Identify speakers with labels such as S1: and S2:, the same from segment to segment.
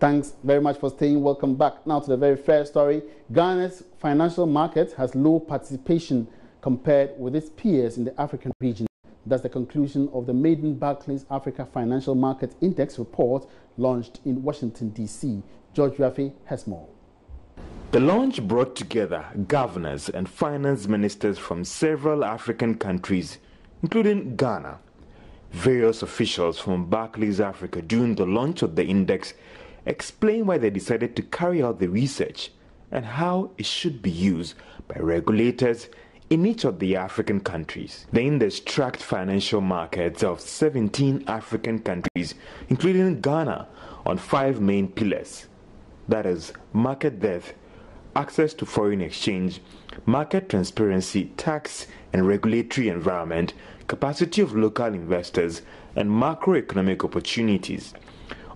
S1: Thanks very much for staying. Welcome back. Now to the very first story. Ghana's financial market has low participation compared with its peers in the African region. That's the conclusion of the maiden Barclays Africa Financial Market Index report launched in Washington, D.C. George Wiafe has more.
S2: The launch brought together governors and finance ministers from several African countries, including Ghana. Various officials from Barclays Africa during the launch of the index explained why they decided to carry out the research and how it should be used by regulators in each of the African countries. The index tracked financial markets of 17 African countries, including Ghana, on five main pillars that is, market depth, access to foreign exchange, market transparency, tax and regulatory environment, capacity of local investors, and macroeconomic opportunities.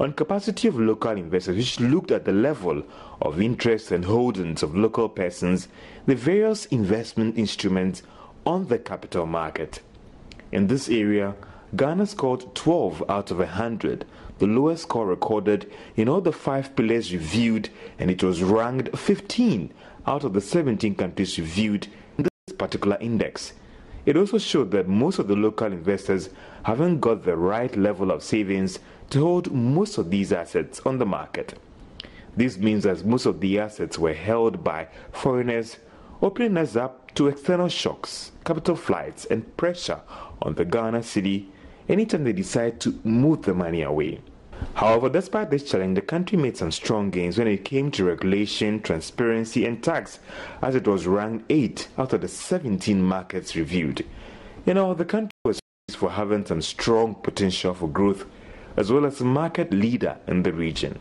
S2: On capacity of local investors, which looked at the level of interest and holdings of local persons, the various investment instruments on the capital market. In this area, Ghana scored 12 out of 100, the lowest score recorded in all the five pillars reviewed, and it was ranked 15 out of the 17 countries reviewed in this particular index. It also showed that most of the local investors haven't got the right level of savings to hold most of these assets on the market. This means that most of the assets were held by foreigners, opening us up to external shocks, capital flights, and pressure on the Ghana cedi anytime they decide to move the money away. However, despite this challenge, the country made some strong gains when it came to regulation, transparency, and tax, as it was ranked 8 out of the 17 markets reviewed. You know, the country was praised for having some strong potential for growth as well as a market leader in the region.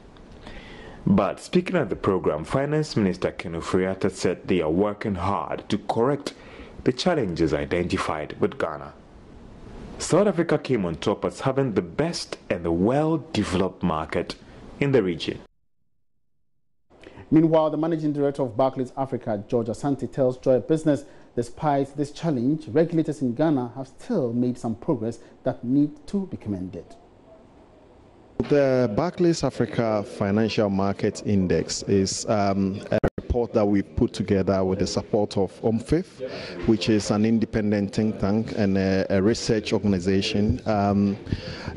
S2: But speaking at the program, Finance Minister Ken Ofori-Atta said they are working hard to correct the challenges identified with Ghana. South Africa came on top as having the best and the well developed market in the region.
S1: Meanwhile, the managing director of Barclays Africa, George Asante, tells Joy Business despite this challenge, regulators in Ghana have still made some progress that need to be commended.
S3: The Barclays Africa Financial Market Index is um, a report that we put together with the support of OMFIF, which is an independent think tank and a, a research organization. Um,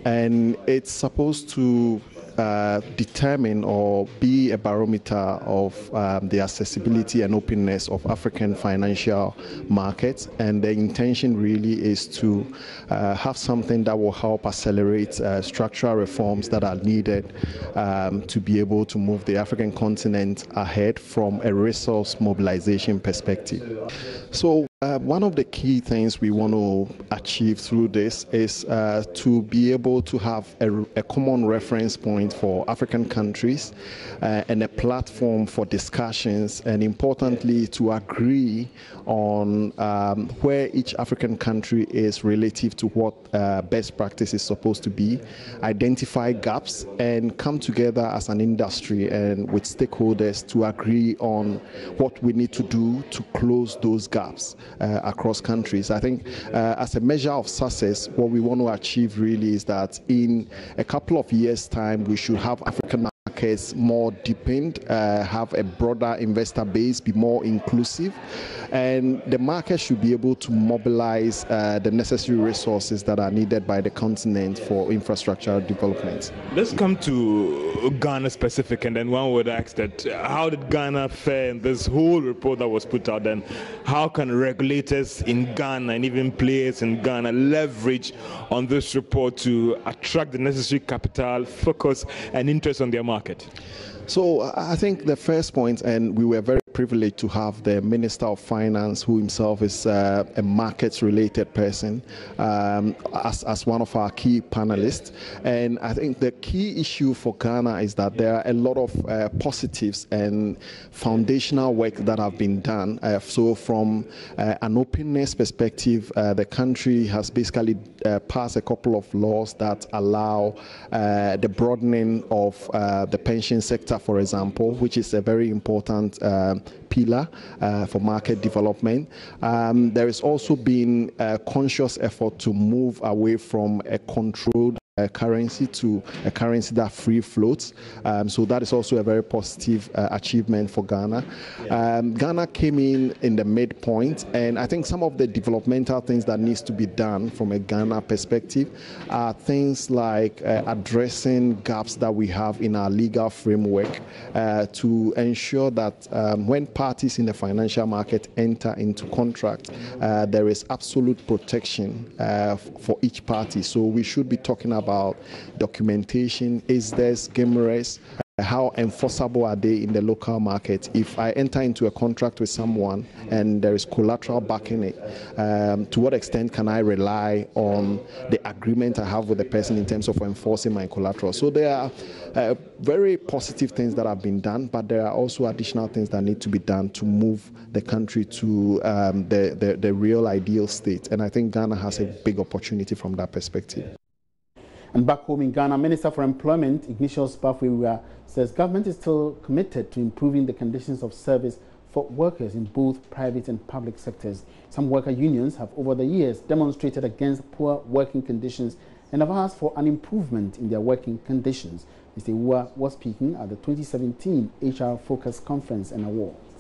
S3: and it's supposed to uh, determine or be a barometer of um, the accessibility and openness of African financial markets. And the intention really is to uh, have something that will help accelerate uh, structural reforms that are needed um, to be able to move the African continent ahead from a resource mobilization perspective. So uh, one of the key things we want to achieve through this is uh, to be able to have a, a, common reference point for African countries uh, and a platform for discussions, and importantly, to agree on um, where each African country is relative to what uh, best practice is supposed to be, identify gaps, and come together as an industry and with stakeholders to agree on what we need to do to close those gaps across countries. I think uh, as a measure of success, what we want to achieve really is that in a couple of years' time, we should have African markets more deepened, uh, have a broader investor base, be more inclusive, and the market should be able to mobilize uh, the necessary resources that are needed by the continent for infrastructure development.
S2: Let's come to Ghana specific, and then one would ask that how did Ghana fare in this whole report that was put out, and how can regulators in Ghana and even players in Ghana leverage on this report to attract the necessary capital, focus, and interest on their market?
S3: So I think the first point, and we were very privileged to have the Minister of Finance, who himself is uh, a markets-related person, um, as, as one of our key panelists. And I think the key issue for Ghana is that there are a lot of uh, positives and foundational work that have been done. Uh, so from uh, an openness perspective, uh, the country has basically uh, passed a couple of laws that allow the broadening of the pension sector, for example, which is a very important pillar uh, for market development. Um, there has also been a conscious effort to move away from a controlled uh, currency to a currency that free floats. Um, so that is also a very positive uh, achievement for Ghana. Um, Ghana came in in the midpoint, and I think some of the developmental things that needs to be done from a Ghana perspective are things like uh, addressing gaps that we have in our legal framework uh, to ensure that um, when parties in the financial market enter into contract, uh, there is absolute protection uh, for each party. So we should be talking about about documentation, is this GMRAs, how enforceable are they in the local market? If I enter into a contract with someone and there is collateral backing it, um, to what extent can I rely on the agreement I have with the person in terms of enforcing my collateral? So there are uh, very positive things that have been done, but there are also additional things that need to be done to move the country to um, the, the, the real ideal state. And I think Ghana has a big opportunity from that perspective.
S1: And back home in Ghana, Minister for Employment Ignatius Baffour says government is still committed to improving the conditions of service for workers in both private and public sectors. Some worker unions have over the years demonstrated against poor working conditions and have asked for an improvement in their working conditions. Mr. Awuah was speaking at the 2017 HR Focus Conference and Awards.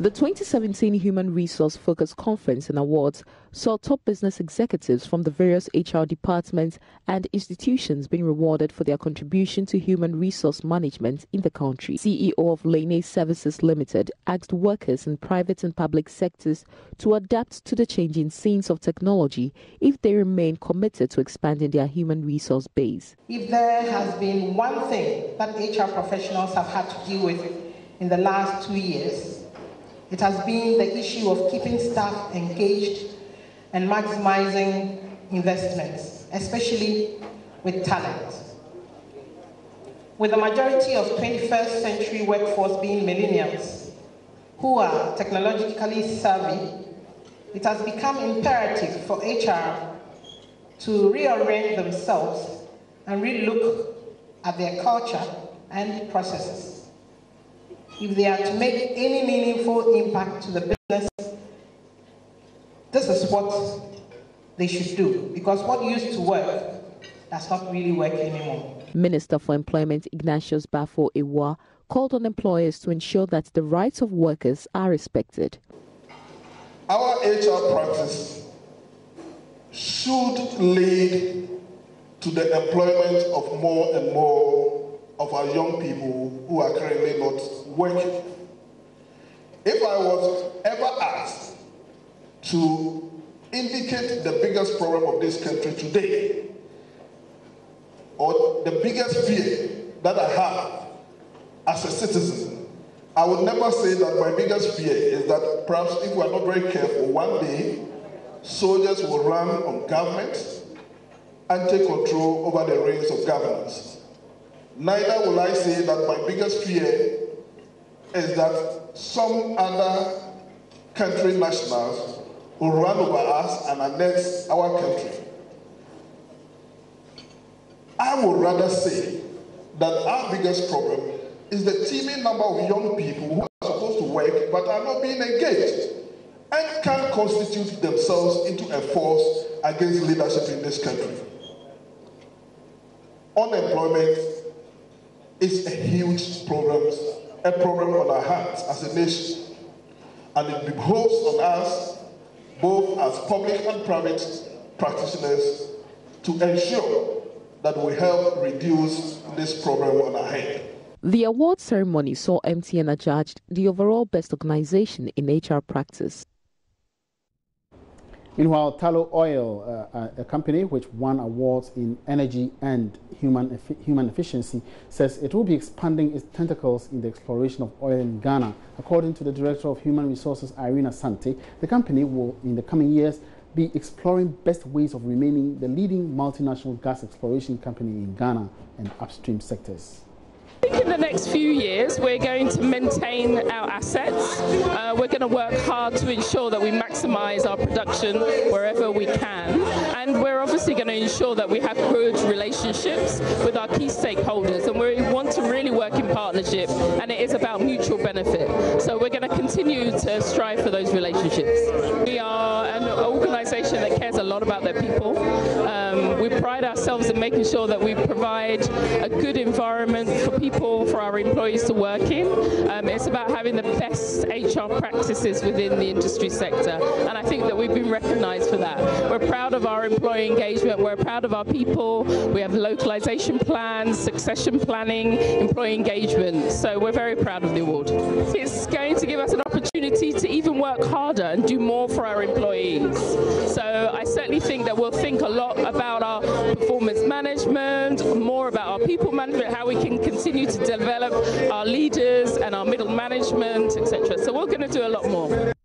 S4: The 2017 Human Resource Focus Conference and Awards saw top business executives from the various HR departments and institutions being rewarded for their contribution to human resource management in the country. CEO of Lane Services Limited asked workers in private and public sectors to adapt to the changing scenes of technology if they remain committed to expanding their human resource base.
S5: If there has been one thing that HR professionals have had to deal with in the last two years, it has been the issue of keeping staff engaged and maximizing investments, especially with talent. With the majority of 21st century workforce being millennials who are technologically savvy, it has become imperative for HR to rearrange themselves and relook at their culture and processes if they are to make any meaningful impact to the business, this is what they should do. Because what used to work does not really work anymore.
S4: Minister for Employment Ignatius Baffour Awuah called on employers to ensure that the rights of workers are respected.
S6: Our HR practice should lead to the employment of more and more of our young people who are currently not working. If I was ever asked to indicate the biggest problem of this country today, or the biggest fear that I have as a citizen, I would never say that my biggest fear is that perhaps if we are not very careful, one day soldiers will run on government and take control over the reins of governance. Neither will I say that my biggest fear is that some other country nationals will run over us and annex our country. I would rather say that our biggest problem is the teeming number of young people who are supposed to work but are not being engaged and can constitute themselves into a force against leadership in this country. Unemployment is a huge problem, a problem on our hands as a nation. And it behoves on us, both as public and private practitioners, to ensure that we help reduce this problem on our hand.
S4: The award ceremony saw MTN adjudged the overall best organization in HR practice.
S1: Meanwhile, Tullow Oil, uh, a company which won awards in energy and human, human efficiency, says it will be expanding its tentacles in the exploration of oil in Ghana. According to the Director of Human Resources, Irene Asante, the company will, in the coming years, be exploring best ways of remaining the leading multinational gas exploration company in Ghana and upstream sectors.
S7: I think in the next few years we're going to maintain our assets. Uh, we're going to work hard to ensure that we maximise our production wherever we can. And we're obviously going to ensure that we have good relationships with our key stakeholders. And we want to really work in partnership and it is about mutual benefit. So we're going to continue to strive for those relationships. We are an organisation that cares a lot about their people. Um, we pride ourselves in making sure that we provide a good environment for people, for our employees to work in. Um, it's about having the best HR practices within the industry sector, and I think that we've been recognised for that. We're proud of our employee engagement, we're proud of our people, we have localization plans, succession planning, employee engagement, so we're very proud of the award. It's going to give us an opportunity to even work harder and do more for our employees. So I certainly think that we'll think a lot about our performance management, more about our people management, how we can continue to develop our leaders and our middle management, etc. So we're going to do a lot more.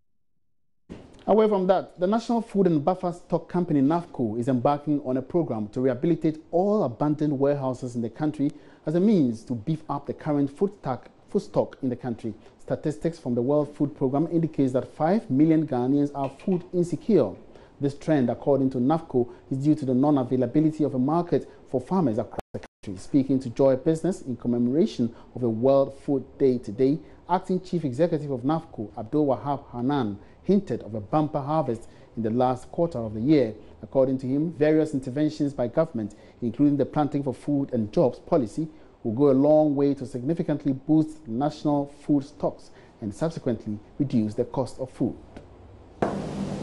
S1: Away from that, the National Food and Buffer Stock Company, NAFCO, is embarking on a program to rehabilitate all abandoned warehouses in the country as a means to beef up the current food stock, food stock in the country. Statistics from the World Food Programme indicates that 5 million Ghanaians are food insecure. This trend, according to NAFCO, is due to the non-availability of a market for farmers across the country. Speaking to Joy Business in commemoration of the World Food Day today, Acting Chief Executive of NAFCO, Abdul Wahab Hanan, hinted of a bumper harvest in the last quarter of the year. According to him, various interventions by government, including the Planting for Food and Jobs policy, will go a long way to significantly boost national food stocks and subsequently reduce the cost of food.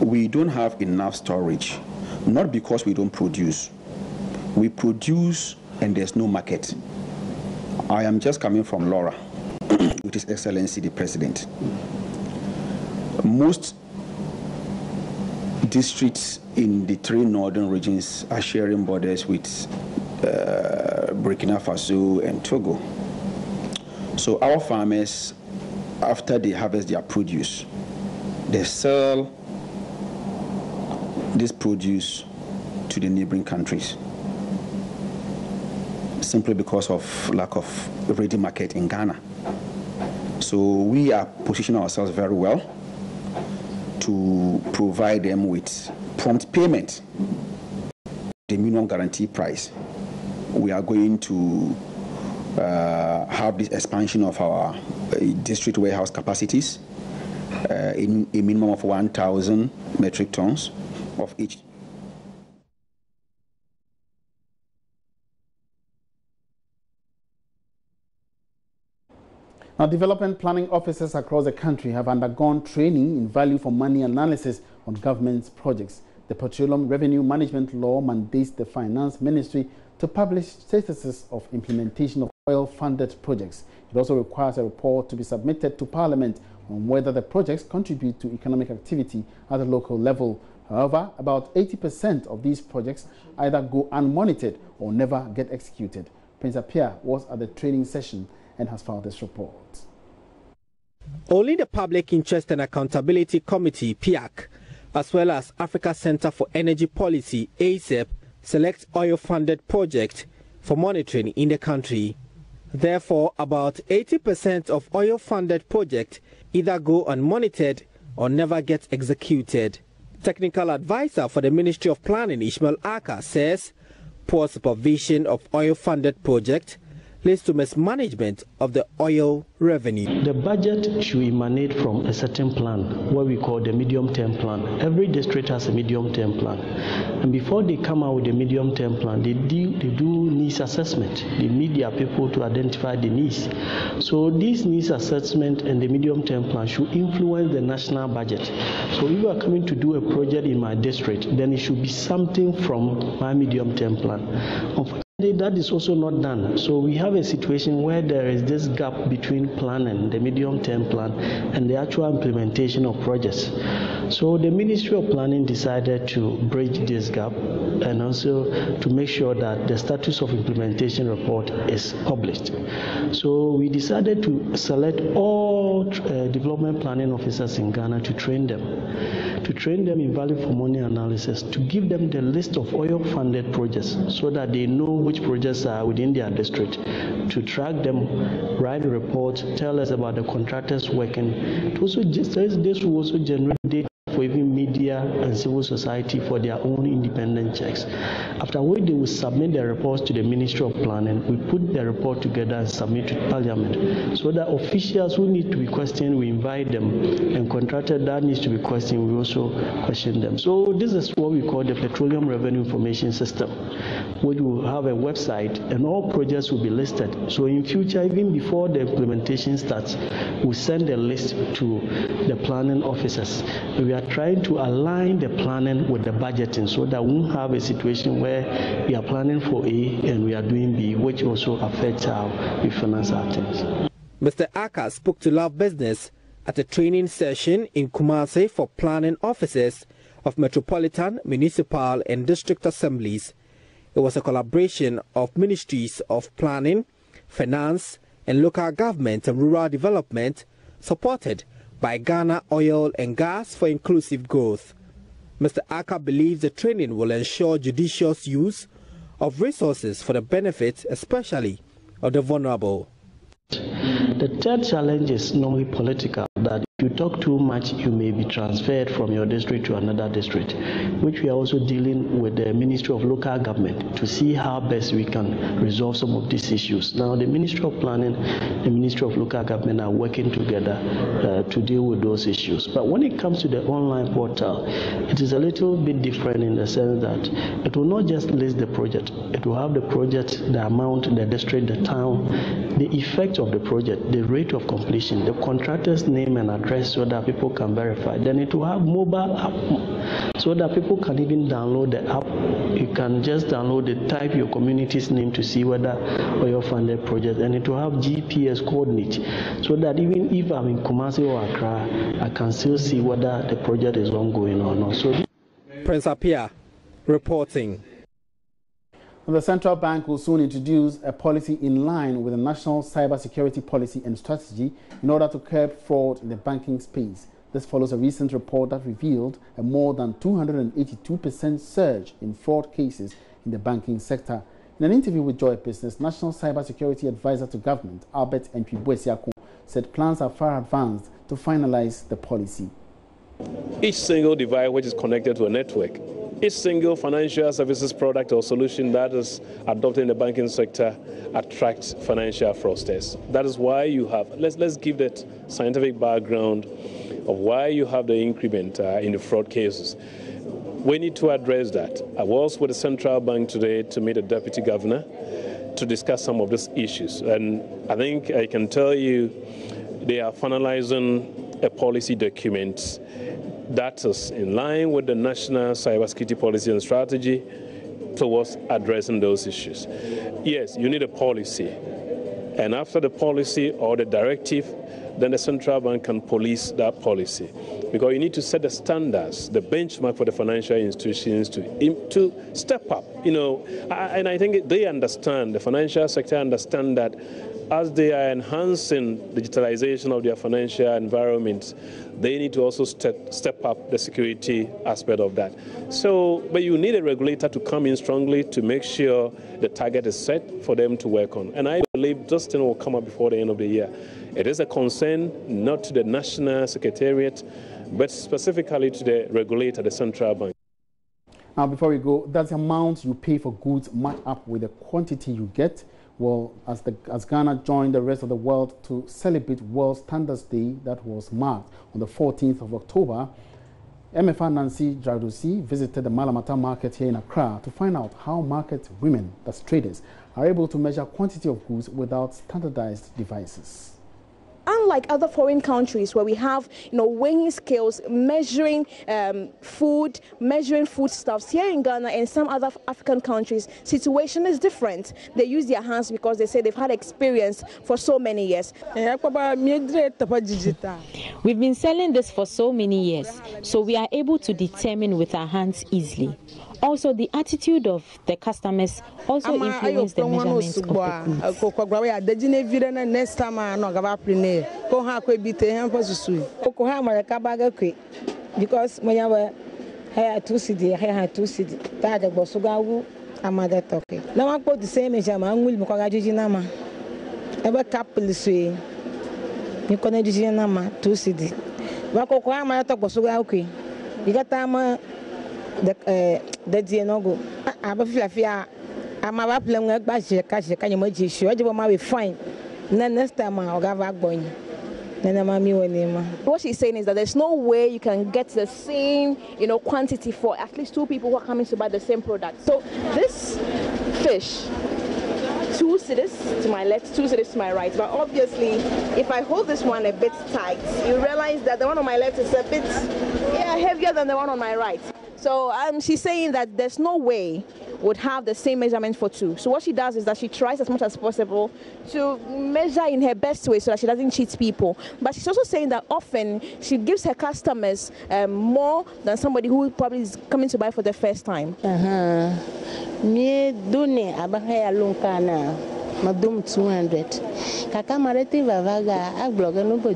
S8: We don't have enough storage, not because we don't produce. We produce and there's no market. I am just coming from Lawra, with His Excellency the President most districts in the three northern regions are sharing borders with uh, Burkina Faso and Togo. So our farmers, after they harvest their produce, they sell this produce to the neighboring countries simply because of lack of ready market in Ghana. So we are positioning ourselves very well to provide them with prompt payment, the minimum guarantee price. We are going to uh, have this expansion of our uh, district warehouse capacities uh, in a minimum of 1,000 metric tons of each
S1: Now, development planning officers across the country have undergone training in value for money analysis on government's projects. The Petroleum Revenue Management Law mandates the Finance Ministry to publish statuses of implementation of oil-funded projects. It also requires a report to be submitted to Parliament on whether the projects contribute to economic activity at the local level. However, about 80% of these projects either go unmonitored or never get executed. Prince Appiah was at the training session and has filed this report.
S9: Only the Public Interest and Accountability Committee, PIAC, as well as Africa Center for Energy Policy, ACEP, select oil-funded projects for monitoring in the country. Therefore, about 80% of oil-funded projects either go unmonitored or never get executed. Technical advisor for the Ministry of Planning, Ishmael Ackah, says poor supervision of oil-funded projects leads to mismanagement of the oil revenue.
S10: The budget should emanate from a certain plan, what we call the medium term plan. Every district has a medium term plan. And before they come out with a medium term plan, they do, they do needs assessment. They meet their people to identify the needs. So this needs assessment and the medium term plan should influence the national budget. So if you are coming to do a project in my district, then it should be something from my medium term plan. That is also not done. So we have a situation where there is this gap between planning, the medium term plan, and the actual implementation of projects. So the Ministry of Planning decided to bridge this gap and also to make sure that the status of implementation report is published. So we decided to select all uh, development planning officers in Ghana to train them, to train them in value for money analysis, to give them the list of oil funded projects so that they know which projects are within their district to track them, write reports, tell us about the contractors working. To Also, this will also generate data for even media and civil society for their own independent checks. After which they will submit their reports to the Ministry of Planning. We put the report together and submit to Parliament so that officials who need to be questioned, we invite them, and contractors that needs to be questioned, we also question them. So this is what we call the Petroleum Revenue Information System. which will have a website, and all projects will be listed. So in future, even before the implementation starts, we send a list to the planning officers. We are trying to align the planning with the budgeting so that we won't have a situation where we are planning for A and we are doing B, which also affects how we finance our things.
S9: Mr. Ackah spoke to Love Business at a training session in Kumasi for planning officers of metropolitan, municipal, and district assemblies. It was a collaboration of ministries of planning, finance, and local government and rural development, supported by Ghana Oil and Gas for Inclusive Growth. Mr. Ackah believes the training will ensure judicious use of resources for the benefit, especially of the vulnerable.
S10: The third challenge is normally political, you talk too much, you may be transferred from your district to another district, which we are also dealing with the Ministry of Local Government to see how best we can resolve some of these issues. Now, the Ministry of Planning, the Ministry of Local Government are working together uh, to deal with those issues. But when it comes to the online portal, it is a little bit different in the sense that it will not just list the project, it will have the project, the amount, the district, the town, the effect of the project, the rate of completion, the contractor's name and address so that people can verify. Then it will have mobile app so that people can even download the app. You can just download it, type your community's name to see whether or oil funded project, and it will have GPS coordinates so that even if I'm in Kumasi or Accra, I can still see whether the project is ongoing or not. So,
S9: Prince Appiah reporting.
S1: The central bank will soon introduce a policy in line with the national cybersecurity policy and strategy in order to curb fraud in the banking space. This follows a recent report that revealed a more than 282% surge in fraud cases in the banking sector. In an interview with Joy Business, National Cybersecurity Advisor to Government Albert Antwi-Boasiako said plans are far advanced to finalize the policy.
S11: Each single device which is connected to a network, each single financial services product or solution that is adopted in the banking sector attracts financial fraudsters. That is why you have, let's, let's give that scientific background of why you have the increment uh, in the fraud cases. We need to address that. I was with the central bank today to meet the deputy governor to discuss some of these issues. And I think I can tell you they are finalizing a policy document that is in line with the national cybersecurity policy and strategy towards addressing those issues. Yes, you need a policy. And after the policy or the directive, then the central bank can police that policy. Because you need to set the standards, the benchmark for the financial institutions to, to step up. You know, and I think they understand, the financial sector understand that as they are enhancing digitalization of their financial environment, they need to also step, step up the security aspect of that. So, but you need a regulator to come in strongly to make sure the target is set for them to work on. And I believe thing will come up before the end of the year. It is a concern not to the National Secretariat, but specifically to the regulator, the central bank.
S1: Now, before we go, does the amount you pay for goods match up with the quantity you get? Well, as, the, as Ghana joined the rest of the world to celebrate World Standards Day that was marked on the 14th of October, MFA Nancy Jardusi visited the Mallam Atta market here in Accra to find out how market women, that's traders, are able to measure quantity of goods without standardized devices
S12: unlike other foreign countries where we have, you know, weighing scales, measuring um, food, measuring foodstuffs, here in Ghana and some other African countries, situation is different. They use their hands because they say they've had experience for so many years.
S13: We've been selling this for so many years, so we are able to determine with our hands easily. Also, the attitude of the customers also influence the measurements of
S14: the goods. because when you were here two city, here two city, that was so go amada toke. Now I put the same as I'm will because I did nama. Ever couple sway. You can do nama two city. Wako kwa amada toke was so go okay. You got time Eh, dadie no go abafilafia ah, ah, ama ba plan ngba hye ka hye ka nyama ji hye oje bo ma we fine na next time a oga va gbonyi
S12: What she's saying is that there's no way you can get the same, you know, quantity for at least two people who are coming to buy the same product. So this fish two cedis to my left, two cedis to my right. But obviously, if I hold this one a bit tight, you realize that the one on my left is a bit yeah, heavier than the one on my right. So um, she's saying that there's no way would have the same measurement for two. So what she does is that she tries as much as possible to measure in her best way so that she doesn't cheat people. But she's also saying that often she gives her customers um, more than somebody who probably is coming to buy for the first time. Uh-huh.
S15: madum 200 kaka mareti vavaga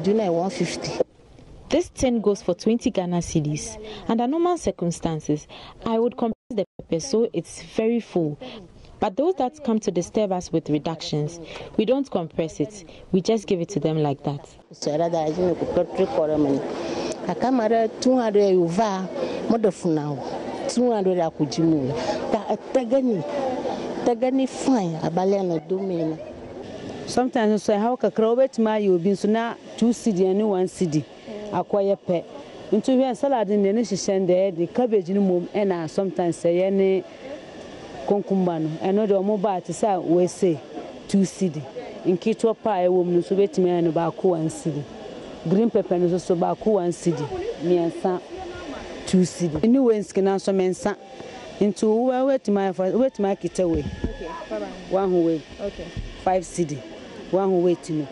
S15: duna 150
S13: this tin goes for 20 Ghana cedis. Under normal circumstances, I would compress the pepper so it's very full. But those that come to disturb us with reductions, we don't compress it. We just give it to them like that.
S15: 200 fine abalɛ
S16: sometimes so how kakra wobɛtumi ayɛ obi nso na 2 cedi ne 1 cedi akɔyɛ pɛ. Nti hwɛ salad deɛ ne hyehyɛ no deɛ yɛde cabbage no mmom ɛna sometimes ɛyɛ ne konkumba no. Ɛno deɛ ɔmo baa te sɛ wɔese two cedi nketewa pa a ɛwɔ mu no nso bɛtumi ayɛ no baako one cedi green pepper no nso so baako one cedi mmiɛnsa two cedi ne wei nsikina nso mmiɛnsa. Nti wobɛtumi ayɛ wobɛtumi akita wei. Waho wei. five cedi waho wei ti no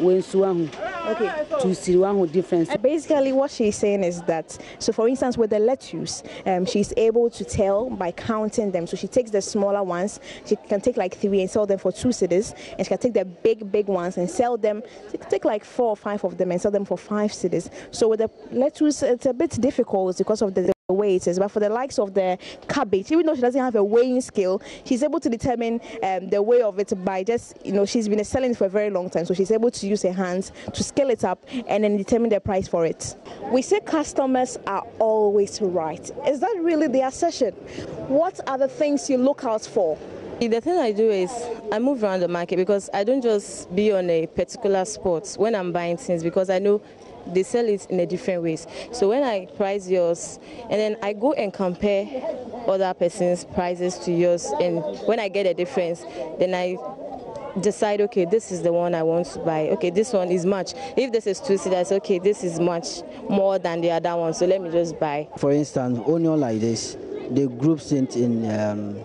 S16: wei nso waho okay. to see one difference.
S12: Basically, what she's saying is that, so for instance, with the lettuce, um, she's able to tell by counting them. So she takes the smaller ones, she can take like three and sell them for two cedis, and she can take the big, big ones and sell them, take like four or five of them and sell them for five cedis. So with the lettuce, it's a bit difficult because of the it is. But for the likes of the cabbage, even though she doesn't have a weighing scale, she's able to determine um, the weight of it by just, you know, she's been selling for a very long time. So she's able to use her hands to scale it up and then determine the price for it. We say customers are always right. Is that really the assertion? What are the things you look out for?
S17: The thing I do is I move around the market because I don't just be on a particular spot when I'm buying things because I know they sell it in a different ways. So when I price yours, and then I go and compare other person's prices to yours, and when I get a difference, then I decide okay this is the one i want to buy. Okay this one is much. If this is two seaters okay this is much more than the other one so let me just buy.
S18: For instance onion like this the group in, in um,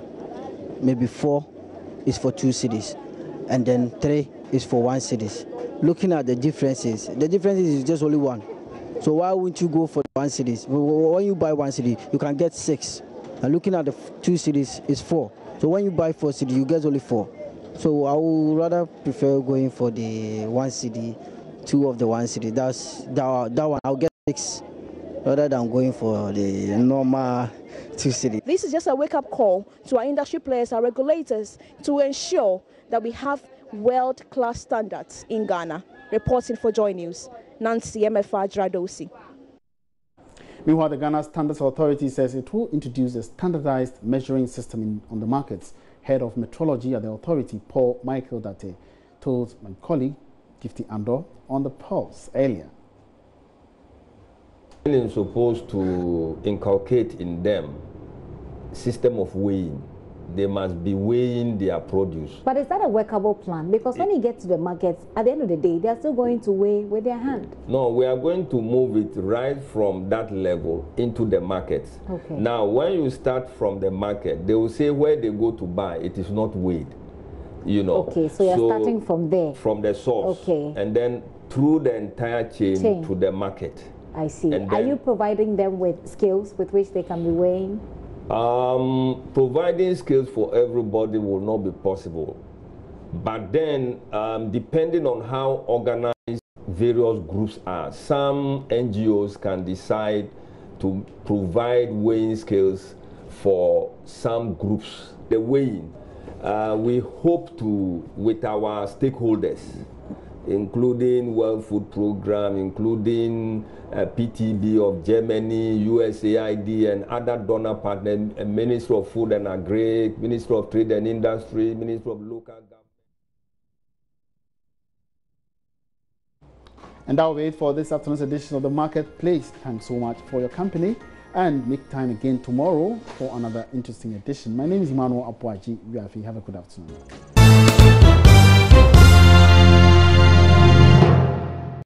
S18: maybe four is for two cities and then three is for one cities looking at the differences, the differences is just only one. So why wouldn't you go for one cities? When you buy one city, you can get six. And looking at the two cities is four. So when you buy four cities, you get only four. So I would rather prefer going for the one city, two of the one city. That's that, that one. I'll get six rather than going for the normal two cities.
S12: This is just a wake-up call to our industry players, our regulators, to ensure that we have world-class standards in Ghana. Reporting for Joy News, Nancy MFR Dradosi.
S1: Meanwhile, the Ghana Standards Authority says it will introduce a standardized measuring system in, on the markets. Head of Metrology at the authority, Paul Michael Date, told my colleague, Gifty Andoh, on the Pulse earlier.
S19: Is supposed to inculcate in them system of weighing they must be weighing their produce.
S20: But is that a workable plan? Because when you get to the markets, at the end of the day, they are still going to weigh with their hand.
S19: No, we are going to move it right from that level into the markets. Okay. Now, when you start from the market, they will say where they go to buy, it is not weighed. You know.
S20: Okay, so you're so starting from there.
S19: From the source. Okay. And then through the entire chain, chain. to the market.
S20: I see. Are you providing them with skills with which they can be weighing?
S19: Um, providing skills for everybody will not be possible. But then, um, depending on how organized various groups are, some NGOs can decide to provide weighing skills for some groups. The weighing, uh, we hope to, with our stakeholders, including World Food Program, including uh, PTB of Germany, USAID, and other donor partners, uh, Ministry of Food and Agri, Ministry of Trade and Industry, Ministry of Local Government.
S1: And that will be it for this afternoon's edition of the Marketplace. Thanks so much for your company and make time again tomorrow for another interesting edition. My name is Emmanuel Apwaji. Have a good afternoon.